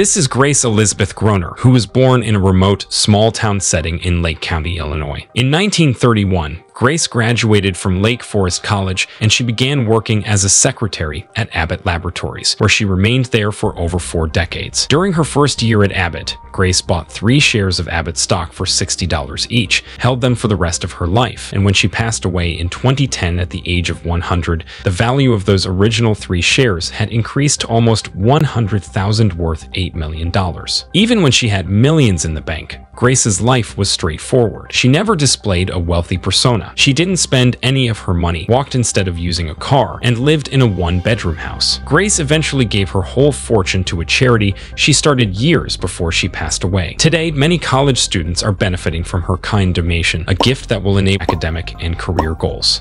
This is Grace Elizabeth Groner, who was born in a remote, small-town setting in Lake County, Illinois. In 1931, Grace graduated from Lake Forest College and she began working as a secretary at Abbott Laboratories, where she remained there for over four decades. During her first year at Abbott, Grace bought three shares of Abbott stock for $60 each, held them for the rest of her life, and when she passed away in 2010 at the age of 100, the value of those original three shares had increased to almost 100,000 worth $8 million. Even when she had millions in the bank, Grace's life was straightforward. She never displayed a wealthy persona. She didn't spend any of her money, walked instead of using a car, and lived in a one-bedroom house. Grace eventually gave her whole fortune to a charity she started years before she passed away. Today, many college students are benefiting from her kind donation, a gift that will enable academic and career goals.